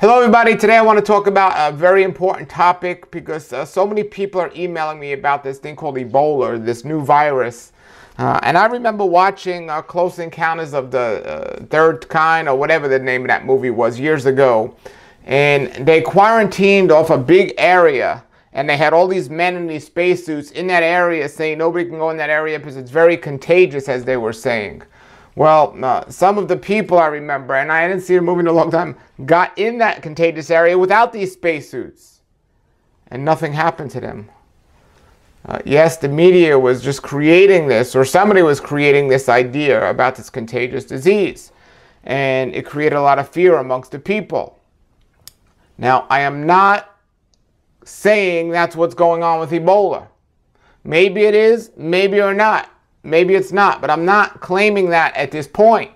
Hello, everybody. Today I want to talk about a very important topic because uh, so many people are emailing me about this thing called Ebola, this new virus. Uh, and I remember watching uh, Close Encounters of the uh, Third Kind, or whatever the name of that movie was, years ago. And they quarantined off a big area. And they had all these men in these spacesuits in that area saying nobody can go in that area because it's very contagious, as they were saying. Well, uh, some of the people I remember, and I hadn't seen a movie in a long time, got in that contagious area without these spacesuits. And nothing happened to them. Uh, yes, the media was just creating this, or somebody was creating this idea about this contagious disease. And it created a lot of fear amongst the people. Now, I am not saying that's what's going on with Ebola. Maybe it is, maybe or not. Maybe it's not, but I'm not claiming that at this point.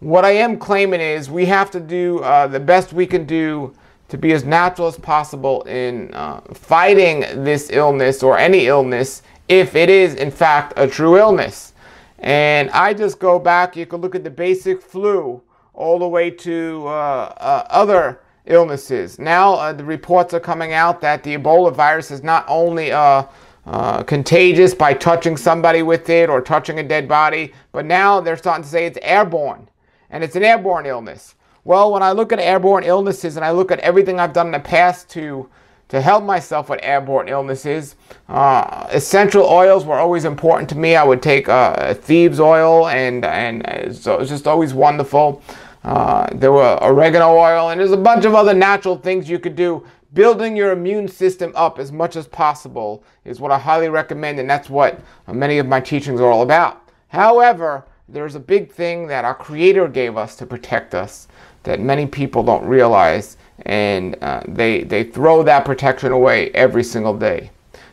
What I am claiming is we have to do uh, the best we can do to be as natural as possible in uh, fighting this illness or any illness if it is in fact a true illness. And I just go back, you can look at the basic flu all the way to uh, uh other illnesses. Now uh, the reports are coming out that the Ebola virus is not only uh, uh, contagious by touching somebody with it or touching a dead body, but now they're starting to say it's airborne and it's an airborne illness. Well, when I look at airborne illnesses and I look at everything I've done in the past to to help myself with airborne illnesses, uh, essential oils were always important to me. I would take uh, Thieves oil, and and so it's just always wonderful. Uh, there were oregano oil, and there's a bunch of other natural things you could do building your immune system up as much as possible is what I highly recommend, and that's what many of my teachings are all about. However, there's a big thing that our Creator gave us to protect us that many people don't realize, and uh, they, they throw that protection away every single day.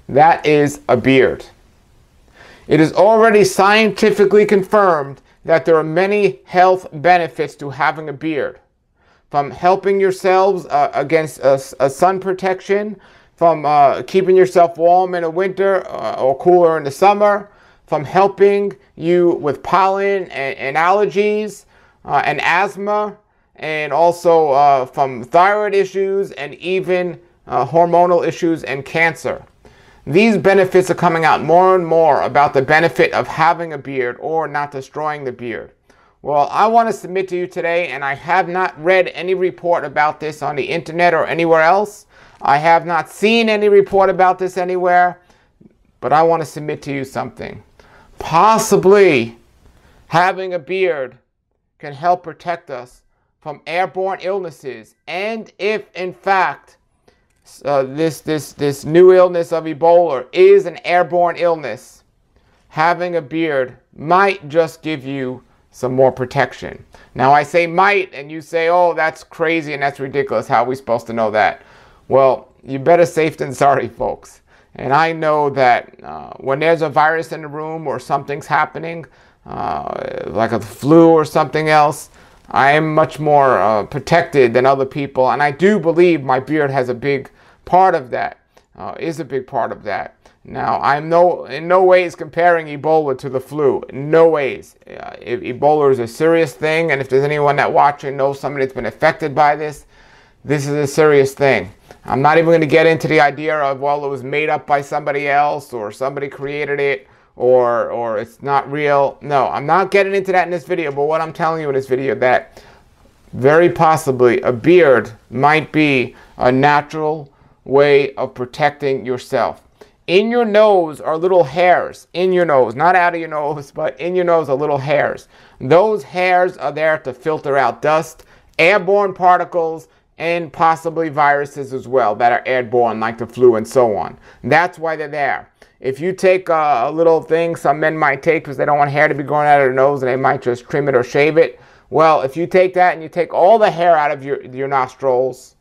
That is a beard. It is already scientifically confirmed that there are many health benefits to having a beard from helping yourselves uh, against a, sun protection, from uh, keeping yourself warm in the winter uh, or cooler in the summer, from helping you with pollen and, and allergies uh, and asthma, and also uh, from thyroid issues and even hormonal issues and cancer. These benefits are coming out more and more about the benefit of having a beard or not destroying the beard. Well, I want to submit to you today, and I have not read any report about this on the internet or anywhere else. I have not seen any report about this anywhere, but I want to submit to you something. Possibly having a beard can help protect us from airborne illnesses, and if in fact uh, this this this new illness of Ebola is an airborne illness, having a beard might just give you some more protection. Now I say might and you say, oh, that's crazy and that's ridiculous. How are we supposed to know that? Well, you better safe than sorry, folks. And I know that uh, when there's a virus in the room or something's happening, uh, like a flu or something else, I am much more uh, protected than other people. And I do believe my beard has a big part of that, uh, is a big part of that. Now, I'm no in no ways comparing Ebola to the flu. No ways. Uh, Ebola is a serious thing, and if there's anyone that watching knows somebody that's been affected by this, this is a serious thing. I'm not even going to get into the idea of well, it was made up by somebody else, or somebody created it, or or it's not real. No, I'm not getting into that in this video. But what I'm telling you in this video that very possibly a beard might be a natural way of protecting yourself in your nose are little hairs in your nose, not out of your nose, but in your nose are little hairs. Those hairs are there to filter out dust, airborne particles, and possibly viruses as well that are airborne, like the flu and so on. That's why they're there. If you take a, a little thing some men might take because they don't want hair to be growing out of their nose and they might just trim it or shave it. Well, if you take that and you take all the hair out of your, your nostrils,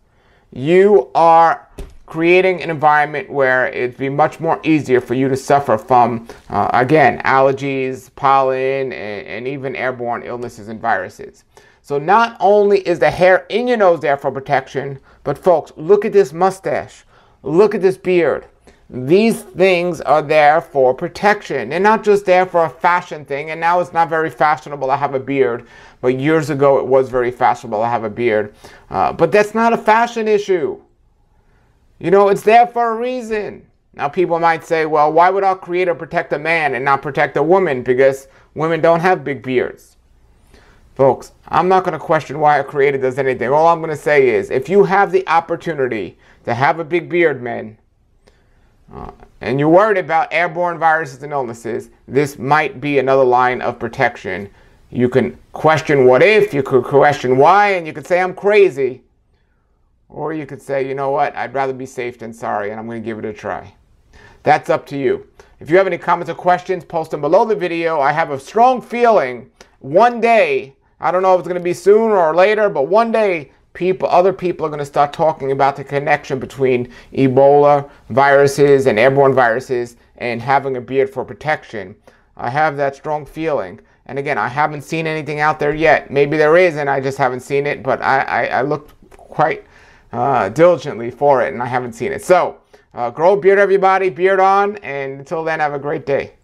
you are creating an environment where it'd be much more easier for you to suffer from, uh, again, allergies, pollen, and, and even airborne illnesses and viruses. So not only is the hair in your nose there for protection, but folks, look at this mustache. Look at this beard. these things are there for protection. They're not just there for a fashion thing. And now it's not very fashionable to have a beard, but years ago it was very fashionable to have a beard. Uh, but that's not a fashion issue. You know, it's there for a reason. Now, people might say, well, why would our Creator protect a man and not protect a woman? Because women don't have big beards. Folks, I'm not going to question why a Creator does anything. All I'm going to say is if you have the opportunity to have a big beard, men, uh, and you're worried about airborne viruses and illnesses, this might be another line of protection. You can question what if, you could question why, and you could say, I'm crazy. Or you could say, you know what, I'd rather be safe than sorry, and I'm going to give it a try. That's up to you. If you have any comments or questions, post them below the video. I have a strong feeling one day, I don't know if it's going to be sooner or later, but one day people, other people are going to start talking about the connection between Ebola viruses and airborne viruses and having a beard for protection. I have that strong feeling. And again, I haven't seen anything out there yet. Maybe there is, and I just haven't seen it, but I, I, I looked quite uh, diligently for it, and I haven't seen it. So, uh, grow beard, everybody. Beard on. And until then, have a great day.